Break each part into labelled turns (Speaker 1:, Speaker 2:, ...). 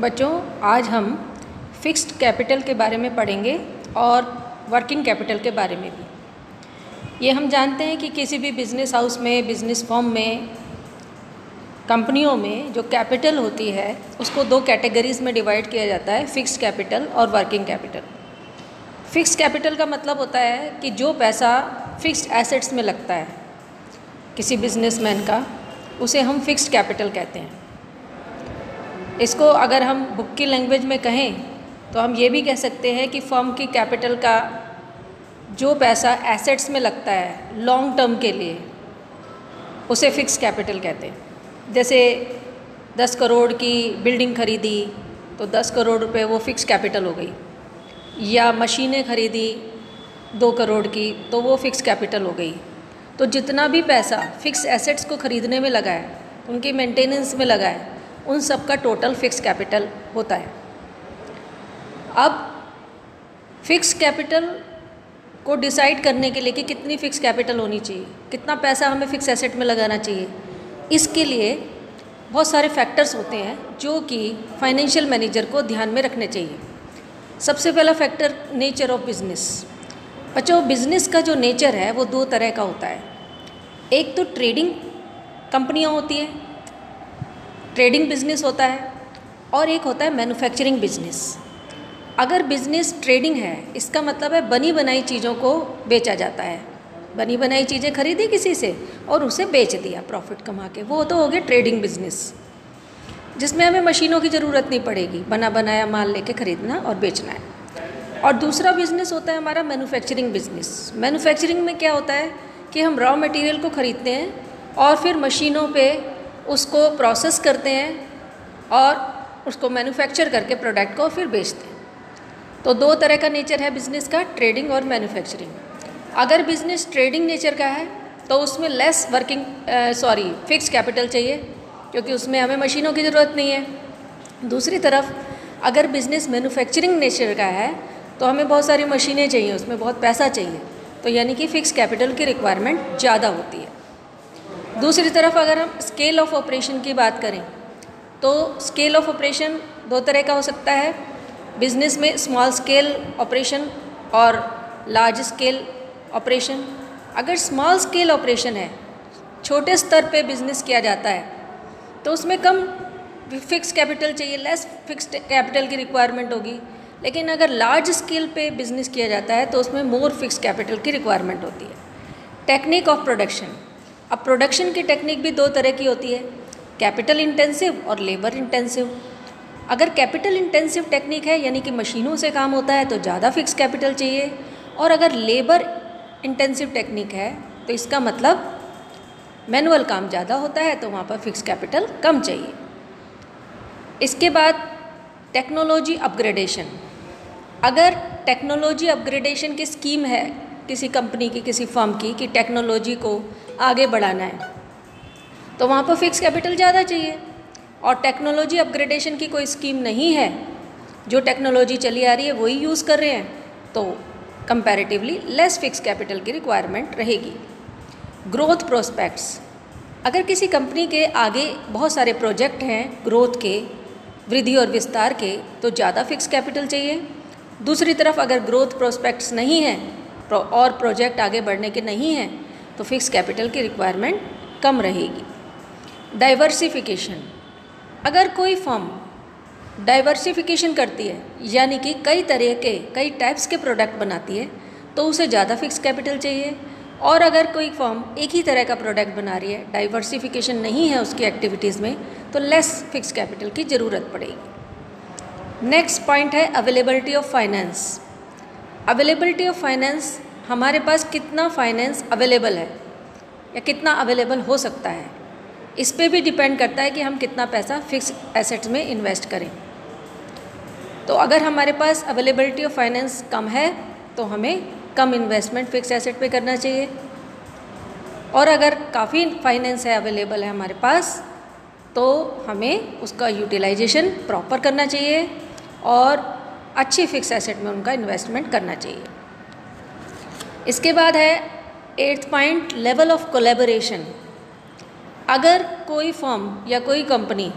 Speaker 1: बच्चों, आज हम फिक्स्ड कैपिटल के बारे में पढ़ेंगे और वर्किंग कैपिटल के बारे में भी। ये हम जानते हैं कि किसी भी बिज़नेस हाउस में बिज़नेस फॉर्म में कंपनियों में जो कैपिटल होती है, उसको दो कैटेगरीज में डिवाइड किया जाता है फिक्स्ड कैपिटल और वर्किंग कैपिटल फिक्स्ड कैपिटल का मतलब होता है कि जो पैसा फिक्स्ड एसेट्स में लगता है, किसी बिजनेसमैन का, उसे हम फिक्स्ड कैपिटल कहते हैं। इसको अगर हम बुक की लैंग्वेज में कहें तो हम ये भी कह सकते हैं कि फर्म की कैपिटल का जो पैसा एसेट्स में लगता है लॉन्ग टर्म के लिए, उसे फिक्स कैपिटल कहते हैं। जैसे दस करोड़ की बिल्डिंग खरीदी तो दस करोड़ रुपए वो फिक्स कैपिटल हो गई। या मशीनें खरीदी, दो करोड़ की तो वो फिक्स कैपिटल हो गई। तो जितना भी पैसा फिक्स एसेट्स को ख़रीदने में लगा है, उनकी मेंटेनेंस में लगा है उन सब का टोटल फिक्स कैपिटल होता है। अब फिक्स कैपिटल को डिसाइड करने के लिए कि कितनी फ़िक्स कैपिटल होनी चाहिए, कितना पैसा हमें फ़िक्स एसेट में लगाना चाहिए, इसके लिए बहुत सारे फैक्टर्स होते हैं जो कि फाइनेंशियल मैनेजर को ध्यान में रखने चाहिए। सबसे पहला फैक्टर नेचर ऑफ़ बिज़नेस बच्चों बिज़नेस का जो नेचर है, वो दो तरह का होता है। एक तो ट्रेडिंग कंपनियाँ होती हैं ट्रेडिंग बिज़नेस होता है और एक होता है मैन्युफैक्चरिंग बिज़नेस। अगर बिज़नेस ट्रेडिंग है, इसका मतलब है बनी बनाई चीज़ों को बेचा जाता है। बनी बनाई चीज़ें खरीदी किसी से और उसे बेच दिया प्रॉफिट कमा के। वो तो हो गया ट्रेडिंग बिज़नेस, जिसमें हमें मशीनों की ज़रूरत नहीं पड़ेगी। बना बनाया माल लेके खरीदना और बेचना है। और दूसरा बिज़नेस होता है हमारा मैन्युफैक्चरिंग बिज़नेस। मैन्युफैक्चरिंग में क्या होता है कि हम रॉ मटेरियल को ख़रीदते हैं और फिर मशीनों पे उसको प्रोसेस करते हैं और उसको मैन्युफैक्चर करके प्रोडक्ट को फिर बेचते हैं। तो दो तरह का नेचर है बिज़नेस का ट्रेडिंग और मैन्युफैक्चरिंग अगर बिज़नेस ट्रेडिंग नेचर का है तो उसमें less working sorry fix capital चाहिए, क्योंकि उसमें हमें मशीनों की ज़रूरत नहीं है। दूसरी तरफ़, अगर बिज़नेस मैन्युफैक्चरिंग नेचर का है तो हमें बहुत सारी मशीनें चाहिए, उसमें बहुत पैसा चाहिए। तो यानी कि फ़िक्स कैपिटल की रिक्वायरमेंट ज़्यादा होती है। दूसरी तरफ़ अगर हम स्केल ऑफ़ ऑपरेशन की बात करें तो स्केल ऑफ़ ऑपरेशन दो तरह का हो सकता है। बिज़नेस में स्मॉल स्केल ऑपरेशन और लार्ज स्केल ऑपरेशन अगर स्मॉल स्केल ऑपरेशन है, छोटे स्तर पे बिज़नेस किया जाता है तो उसमें कम फिक्स कैपिटल चाहिए लेस फिक्स कैपिटल की रिक्वायरमेंट होगी। लेकिन अगर लार्ज स्केल पे बिज़नेस किया जाता है तो उसमें मोर फिक्स कैपिटल की रिक्वायरमेंट होती है। टेक्निक ऑफ़ प्रोडक्शन अब प्रोडक्शन की टेक्निक भी दो तरह की होती है कैपिटल इंटेंसिव और लेबर इंटेंसिव अगर कैपिटल इंटेंसिव टेक्निक है, यानी कि मशीनों से काम होता है तो ज़्यादा फिक्स कैपिटल चाहिए। और अगर लेबर इंटेंसिव टेक्निक है तो इसका मतलब मैनुअल काम ज़्यादा होता है तो वहाँ पर फिक्स कैपिटल कम चाहिए। इसके बाद टेक्नोलॉजी अपग्रेडेशन अगर टेक्नोलॉजी अपग्रेडेशन की स्कीम है, किसी कंपनी की, किसी फर्म की, कि टेक्नोलॉजी को आगे बढ़ाना है। तो वहाँ पर फिक्स कैपिटल ज़्यादा चाहिए और टेक्नोलॉजी अपग्रेडेशन की कोई स्कीम नहीं है। जो टेक्नोलॉजी चली आ रही है, वही यूज़ कर रहे हैं। तो कंपैरेटिवली लेस फिक्स कैपिटल की रिक्वायरमेंट रहेगी। ग्रोथ प्रोस्पेक्ट्स अगर किसी कंपनी के आगे बहुत सारे प्रोजेक्ट हैं ग्रोथ के, वृद्धि और विस्तार के तो ज़्यादा फिक्स कैपिटल चाहिए। दूसरी तरफ़ अगर ग्रोथ प्रोस्पेक्ट्स नहीं हैं और प्रोजेक्ट आगे बढ़ने के नहीं हैं तो फिक्स कैपिटल की रिक्वायरमेंट कम रहेगी। डाइवर्सिफिकेशन अगर कोई फर्म डाइवर्सिफिकेशन करती है, यानी कि कई तरह के, कई टाइप्स के प्रोडक्ट बनाती है तो उसे ज़्यादा फिक्स कैपिटल चाहिए। और अगर कोई फर्म एक ही तरह का प्रोडक्ट बना रही है डाइवर्सिफिकेशन नहीं है उसकी एक्टिविटीज़ में तो लेस फिक्स कैपिटल की ज़रूरत पड़ेगी। नेक्स्ट पॉइंट है availability of finance availability of finance हमारे पास कितना फाइनेंस अवेलेबल है या कितना अवेलेबल हो सकता है, इस पर भी डिपेंड करता है कि हम कितना पैसा फिक्स एसेट्स में इन्वेस्ट करें। तो अगर हमारे पास अवेलेबिलिटी ऑफ़ फाइनेंस कम है तो हमें कम इन्वेस्टमेंट फिक्स एसेट पे करना चाहिए। और अगर काफ़ी फाइनेंस है अवेलेबल है हमारे पास तो हमें उसका यूटिलाइजेशन प्रॉपर करना चाहिए और अच्छी फिक्स एसेट में उनका इन्वेस्टमेंट करना चाहिए। इसके बाद है eighth point level of collaboration अगर कोई फॉर्म या कोई कंपनी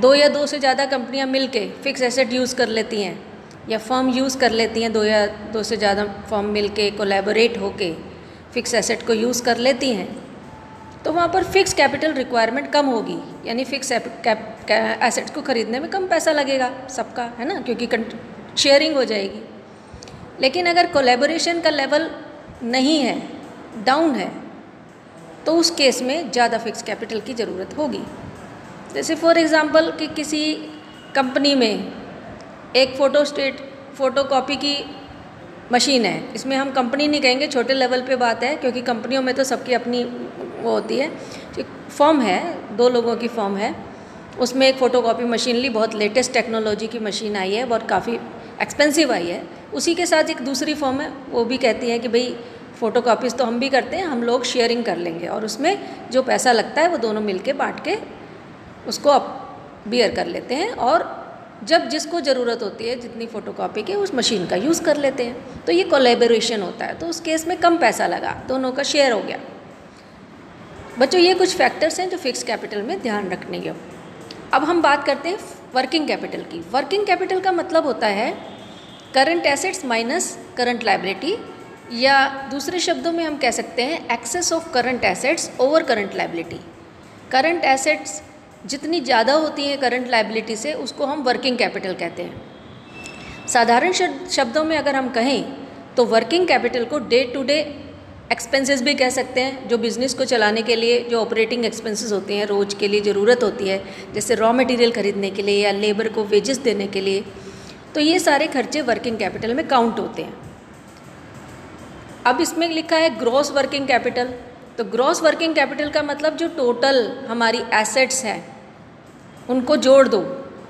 Speaker 1: दो या दो से ज़्यादा कंपनियाँ मिलके फिक्स एसेट यूज़ कर लेती हैं, या फर्म यूज़ कर लेती हैं, दो या दो से ज़्यादा फर्म मिलके कोलैबोरेट होके फिक्स एसेट को यूज़ कर लेती हैं तो वहाँ पर फिक्स कैपिटल रिक्वायरमेंट कम होगी। यानी फिक्स एसेट्स को ख़रीदने में कम पैसा लगेगा सबका, है ना? क्योंकि शेयरिंग हो जाएगी। लेकिन अगर कोलेबोरेशन का लेवल नहीं है डाउन है तो उस केस में ज़्यादा फिक्स कैपिटल की ज़रूरत होगी। जैसे फॉर एग्ज़ाम्पल कि किसी कंपनी में एक फ़ोटो स्टेट फ़ोटो कॉपी की मशीन है। इसमें हम कंपनी नहीं कहेंगे, छोटे लेवल पे बात है, क्योंकि कंपनियों में तो सबकी अपनी वो होती है। फॉर्म है, दो लोगों की फॉर्म है। उसमें एक फ़ोटो मशीन ली, बहुत लेटेस्ट टेक्नोलॉजी की मशीन आई है, और काफ़ी एक्सपेंसिव आई है। उसी के साथ एक दूसरी फॉर्म है, वो भी कहती है कि भाई फ़ोटो कापीज़ तो हम भी करते हैं, हम लोग शेयरिंग कर लेंगे। और उसमें जो पैसा लगता है, वो दोनों मिल के बाँट के उसको अप बियर कर लेते हैं और जब जिसको ज़रूरत होती है, जितनी फ़ोटो कापी की, उस मशीन का यूज़ कर लेते हैं। तो ये कोलेबोरेशन होता है। तो उस केस में कम पैसा लगा, दोनों का शेयर हो गया। बच्चों, ये कुछ फैक्टर्स हैं जो फिक्स कैपिटल में ध्यान रखने के अब हम बात करते हैं वर्किंग कैपिटल की। वर्किंग कैपिटल का मतलब होता है current assets minus current liability या दूसरे शब्दों में हम कह सकते हैं excess of current assets over current liability current assets जितनी ज़्यादा होती हैं करंट लाइबिलिटी से, उसको हम वर्किंग कैपिटल कहते हैं। साधारण शब्दों में अगर हम कहें तो वर्किंग कैपिटल को डे टू डे एक्सपेंसेस भी कह सकते हैं, जो बिज़नेस को चलाने के लिए, जो ऑपरेटिंग एक्सपेंसेस होते हैं, रोज़ के लिए ज़रूरत होती है, जैसे रॉ मटेरियल खरीदने के लिए या लेबर को वेजेस देने के लिए। तो ये सारे खर्चे वर्किंग कैपिटल में काउंट होते हैं। अब इसमें लिखा है ग्रॉस वर्किंग कैपिटल तो ग्रॉस वर्किंग कैपिटल का मतलब जो टोटल हमारी एसेट्स हैं, उनको जोड़ दो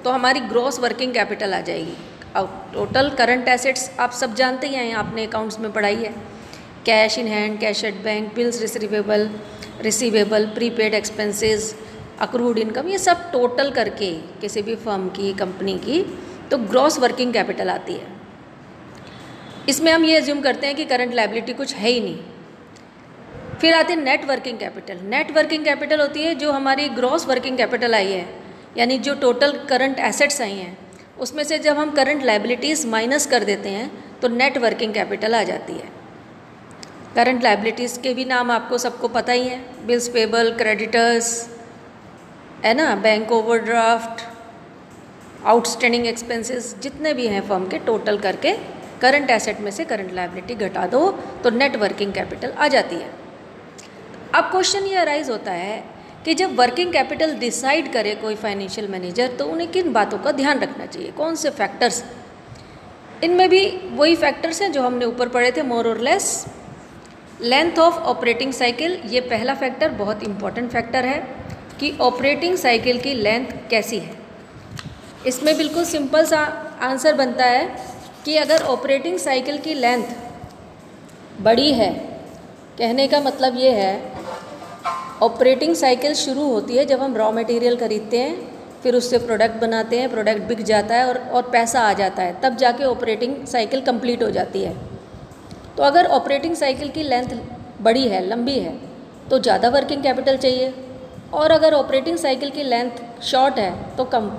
Speaker 1: तो हमारी ग्रॉस वर्किंग कैपिटल आ जाएगी। अब टोटल करंट एसेट्स आप सब जानते ही हैं, आपने अकाउंट्स में पढ़ाई है। Cash in hand cash at bank bills receivable receivable prepaid expenses accrued income ये सब टोटल करके, किसी भी फर्म की कंपनी की तो ग्रॉस वर्किंग कैपिटल आती है। इसमें हम ये एज्यूम करते हैं कि करंट लाइबिलिटी कुछ है ही नहीं। फिर आती है net working capital net working capital होती है जो हमारी ग्रॉस वर्किंग कैपिटल आई है, यानी जो टोटल करंट एसेट्स आई हैं, उसमें से जब हम करंट लाइबिलिटीज़ माइनस कर देते हैं तो नेट वर्किंग कैपिटल आ जाती है। करंट लाइबिलिटीज़ के भी नाम आपको सबको पता ही है। बिल्स पेबल क्रेडिटर्स है ना? बैंक ओवरड्राफ्ट आउटस्टैंडिंग एक्सपेंसेस जितने भी हैं फर्म के टोटल करके करंट एसेट में से करंट लाइबिलिटी घटा दो तो नेट वर्किंग कैपिटल आ जाती है। अब क्वेश्चन ये अराइज होता है कि जब वर्किंग कैपिटल डिसाइड करे कोई फाइनेंशियल मैनेजर तो उन्हें किन बातों का ध्यान रखना चाहिए? कौन से फैक्टर्स इनमें भी वही फैक्टर्स हैं जो हमने ऊपर पढ़े थे मोर और less length of operating cycle ये पहला फैक्टर बहुत इंपॉर्टेंट फैक्टर है कि ऑपरेटिंग साइकिल की लेंथ कैसी है। इसमें बिल्कुल सिंपल सा आंसर बनता है कि अगर ऑपरेटिंग साइकिल की लेंथ बड़ी है, कहने का मतलब ये है, ऑपरेटिंग साइकिल शुरू होती है जब हम रॉ मटेरियल खरीदते हैं, फिर उससे प्रोडक्ट बनाते हैं प्रोडक्ट बिक जाता है और और पैसा आ जाता है, तब जाके ऑपरेटिंग साइकिल कंप्लीट हो जाती है। तो अगर ऑपरेटिंग साइकिल की लेंथ बड़ी है, लंबी है तो ज़्यादा वर्किंग कैपिटल चाहिए। और अगर ऑपरेटिंग साइकिल की लेंथ शॉर्ट है तो कम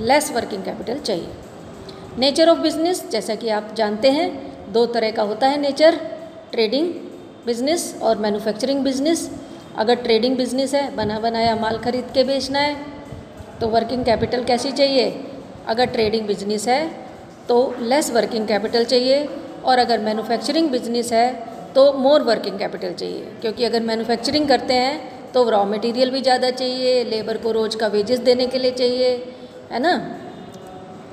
Speaker 1: लेस वर्किंग कैपिटल चाहिए। नेचर ऑफ़ बिज़नेस जैसा कि आप जानते हैं, दो तरह का होता है नेचर ट्रेडिंग बिज़नेस और मैन्युफैक्चरिंग बिज़नेस अगर ट्रेडिंग बिज़नेस है, बना बनाया माल खरीद के बेचना है तो वर्किंग कैपिटल कैसी चाहिए? अगर ट्रेडिंग बिज़नेस है तो लेस वर्किंग कैपिटल चाहिए। और अगर मैन्युफैक्चरिंग बिज़नेस है तो मोर वर्किंग कैपिटल चाहिए। क्योंकि अगर मैन्युफैक्चरिंग करते हैं तो रॉ मटेरियल भी ज़्यादा चाहिए लेबर को रोज़ का वेजेस देने के लिए चाहिए। है ना?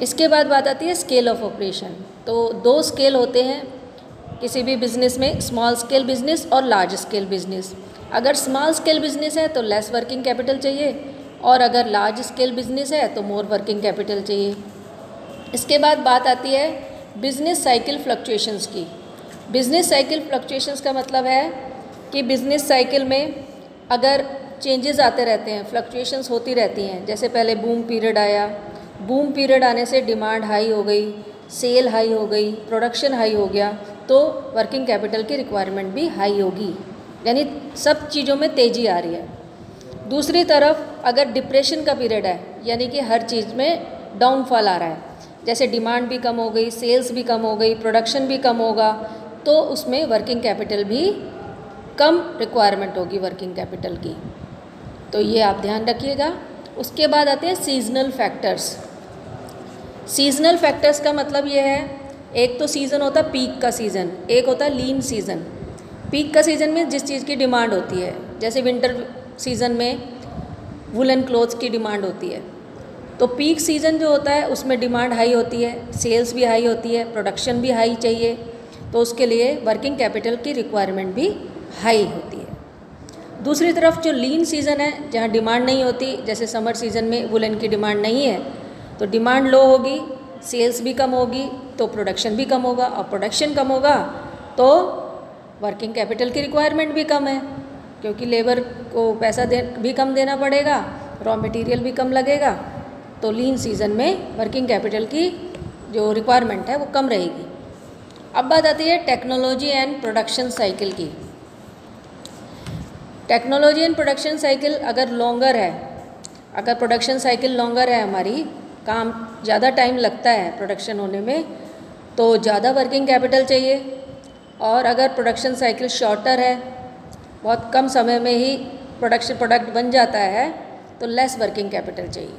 Speaker 1: इसके बाद बात आती है स्केल ऑफ़ ऑपरेशन तो दो स्केल होते हैं किसी भी बिज़नेस में स्मॉल स्केल बिज़नेस और लार्ज स्केल बिज़नेस अगर स्मॉल स्केल बिज़नेस है तो लेस वर्किंग कैपिटल चाहिए और अगर लार्ज स्केल बिज़नेस है तो मोर वर्किंग कैपिटल चाहिए. इसके बाद बात आती है बिज़नेस साइकिल फ्लक्चुएशंस की. बिज़नेस साइकिल फ्लक्चुएशंस का मतलब है कि बिज़नेस साइकिल में अगर चेंजेस आते रहते हैं फ्लक्चुएशंस होती रहती हैं। जैसे पहले बूम पीरियड आया बूम पीरियड आने से डिमांड हाई हो गई सेल हाई हो गई प्रोडक्शन हाई हो गया तो वर्किंग कैपिटल की रिक्वायरमेंट भी हाई होगी। यानी सब चीज़ों में तेज़ी आ रही है। दूसरी तरफ़ अगर डिप्रेशन का पीरियड है, यानी कि हर चीज़ में डाउनफॉल आ रहा है, जैसे डिमांड भी कम हो गई सेल्स भी कम हो गई प्रोडक्शन भी कम होगा तो उसमें वर्किंग कैपिटल भी कम रिक्वायरमेंट होगी वर्किंग कैपिटल की। तो ये आप ध्यान रखिएगा। उसके बाद आते हैं सीजनल फैक्टर्स सीजनल फैक्टर्स का मतलब ये है, एक तो सीज़न होता है पीक का सीज़न एक होता है लीन सीज़न पीक का सीज़न में जिस चीज़ की डिमांड होती है, जैसे विंटर सीज़न में वुलन क्लोथ्स की डिमांड होती है। तो पीक सीज़न जो होता है, उसमें डिमांड हाई होती है सेल्स भी हाई होती है प्रोडक्शन भी हाई चाहिए तो उसके लिए वर्किंग कैपिटल की रिक्वायरमेंट भी हाई होती है। दूसरी तरफ़ जो लीन सीज़न है, जहाँ डिमांड नहीं होती, जैसे समर सीज़न में वुलन की डिमांड नहीं है तो डिमांड लो होगी सेल्स भी कम होगी तो प्रोडक्शन भी कम होगा। और प्रोडक्शन कम होगा तो वर्किंग कैपिटल की रिक्वायरमेंट भी कम है, क्योंकि लेबर को पैसा दे, भी कम देना पड़ेगा रॉ मटेरियल भी कम लगेगा तो लीन सीज़न में वर्किंग कैपिटल की जो रिक्वायरमेंट है, वो कम रहेगी। अब बात आती है टेक्नोलॉजी एंड प्रोडक्शन साइकिल की। टेक्नोलॉजी एंड प्रोडक्शन साइकिल अगर लॉन्गर है, अगर प्रोडक्शन साइकिल लॉन्गर है हमारी, काम ज़्यादा टाइम लगता है प्रोडक्शन होने में तो ज़्यादा वर्किंग कैपिटल चाहिए। और अगर प्रोडक्शन साइकिल शॉर्टर है, बहुत कम समय में ही प्रोडक्शन प्रोडक्ट बन जाता है तो लेस वर्किंग कैपिटल चाहिए।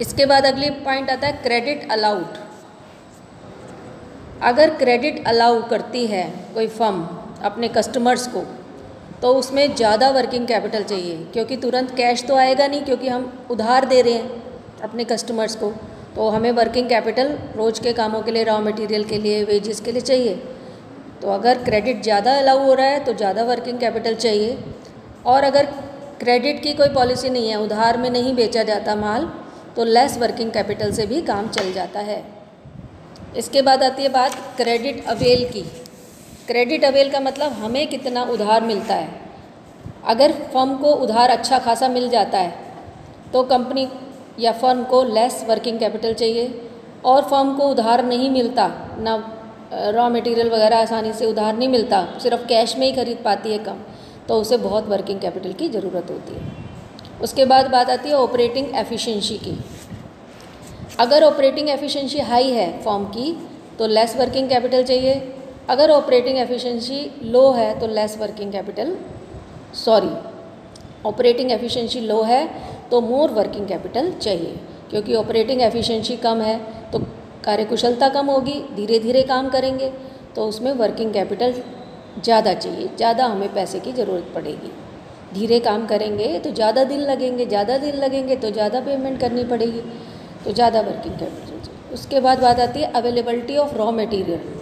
Speaker 1: इसके बाद अगली पॉइंट आता है क्रेडिट अलाउड अगर क्रेडिट अलाउ करती है कोई फर्म अपने कस्टमर्स को तो उसमें ज़्यादा वर्किंग कैपिटल चाहिए, क्योंकि तुरंत कैश तो आएगा नहीं, क्योंकि हम उधार दे रहे हैं अपने कस्टमर्स को। तो हमें वर्किंग कैपिटल रोज़ के कामों के लिए रॉ मटेरियल के लिए वेजेस के लिए चाहिए। तो अगर क्रेडिट ज़्यादा अलाउ हो रहा है तो ज़्यादा वर्किंग कैपिटल चाहिए। और अगर क्रेडिट की कोई पॉलिसी नहीं है, उधार में नहीं बेचा जाता माल तो लेस वर्किंग कैपिटल से भी काम चल जाता है। इसके बाद आती है बात क्रेडिट अवेल की। क्रेडिट अवेल का मतलब हमें कितना उधार मिलता है। अगर फर्म को उधार अच्छा खासा मिल जाता है तो कंपनी या फर्म को लेस वर्किंग कैपिटल चाहिए। और फर्म को उधार नहीं मिलता, ना रॉ मटेरियल वगैरह आसानी से उधार नहीं मिलता, सिर्फ़ कैश में ही खरीद पाती है कम तो उसे बहुत वर्किंग कैपिटल की ज़रूरत होती है। उसके बाद बात आती है ऑपरेटिंग एफिशिएंसी की। अगर ऑपरेटिंग एफिशिएंसी हाई है फॉर्म की तो लेस वर्किंग कैपिटल चाहिए। अगर ऑपरेटिंग एफिशिएंसी लो है तो less working capital sorry operating efficiency low है तो मोर वर्किंग कैपिटल चाहिए। क्योंकि ऑपरेटिंग एफिशिएंसी कम है तो कार्यकुशलता कम होगी धीरे धीरे काम करेंगे तो उसमें वर्किंग कैपिटल ज़्यादा चाहिए, ज़्यादा हमें पैसे की ज़रूरत पड़ेगी। धीरे काम करेंगे तो ज़्यादा दिन लगेंगे, ज़्यादा दिन लगेंगे तो ज़्यादा पेमेंट करनी पड़ेगी तो ज़्यादा वर्किंग कैपिटल चाहिए। उसके बाद बात आती है अवेलेबिलिटी ऑफ़ रॉ मटेरियल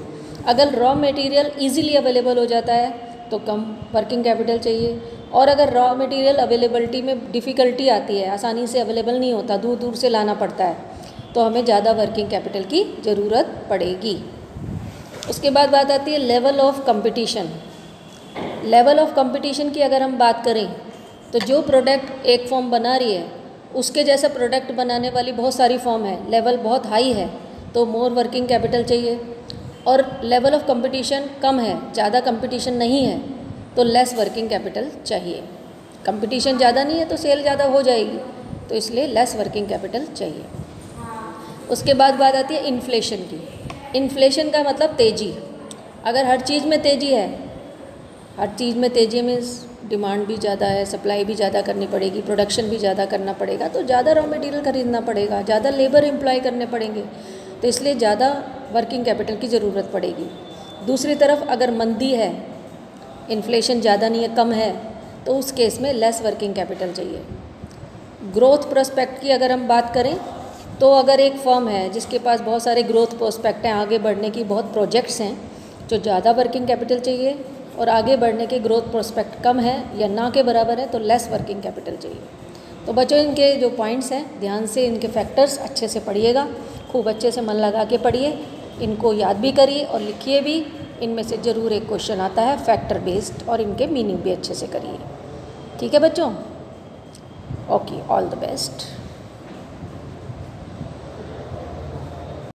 Speaker 1: अगर रॉ मटेरियल इजीली अवेलेबल हो जाता है तो कम वर्किंग कैपिटल चाहिए। और अगर रॉ मटेरियल अवेलेबिलिटी में डिफ़िकल्टी आती है, आसानी से अवेलेबल नहीं होता दूर दूर से लाना पड़ता है तो हमें ज़्यादा वर्किंग कैपिटल की ज़रूरत पड़ेगी। उसके बाद बात आती है level of competition level of competition की अगर हम बात करें तो जो प्रोडक्ट एक फॉर्म बना रही है, उसके जैसा प्रोडक्ट बनाने वाली बहुत सारी फॉर्म है लेवल बहुत हाई है तो मोर वर्किंग कैपिटल चाहिए। और लेवल ऑफ़ कंपटीशन कम है, ज़्यादा कंपटीशन नहीं है तो लेस वर्किंग कैपिटल चाहिए। कंपटीशन ज़्यादा नहीं है तो सेल ज़्यादा हो जाएगी तो इसलिए लेस वर्किंग कैपिटल चाहिए। उसके बाद बात आती है इन्फ्लेशन की। इन्फ्लेशन का मतलब तेज़ी। अगर हर चीज़ में तेज़ी है, हर चीज़ में तेज़ी में डिमांड भी ज़्यादा है सप्लाई भी ज़्यादा करनी पड़ेगी प्रोडक्शन भी ज़्यादा करना पड़ेगा तो ज़्यादा रॉ मटेरियल खरीदना पड़ेगा, ज़्यादा लेबर एम्प्लॉय करने पड़ेंगे। तो इसलिए ज़्यादा वर्किंग कैपिटल की ज़रूरत पड़ेगी। दूसरी तरफ़ अगर मंदी है इन्फ्लेशन ज़्यादा नहीं है, कम है तो उस केस में लेस वर्किंग कैपिटल चाहिए। ग्रोथ प्रोस्पेक्ट की अगर हम बात करें तो अगर एक फर्म है जिसके पास बहुत सारे ग्रोथ प्रोस्पेक्ट हैं, आगे बढ़ने की बहुत प्रोजेक्ट्स हैं, जो ज़्यादा वर्किंग कैपिटल चाहिए और आगे बढ़ने के ग्रोथ प्रोस्पेक्ट कम है या ना के बराबर है तो लेस वर्किंग कैपिटल चाहिए। तो बच्चों, इनके जो पॉइंट्स हैं, ध्यान से इनके फैक्टर्स अच्छे से पढ़िएगा। खूब अच्छे से मन लगा के पढ़िए, इनको याद भी करिए और लिखिए भी। इनमें से ज़रूर एक क्वेश्चन आता है फैक्टर बेस्ड और इनके मीनिंग भी अच्छे से करिए। ठीक है बच्चों? Okay all the best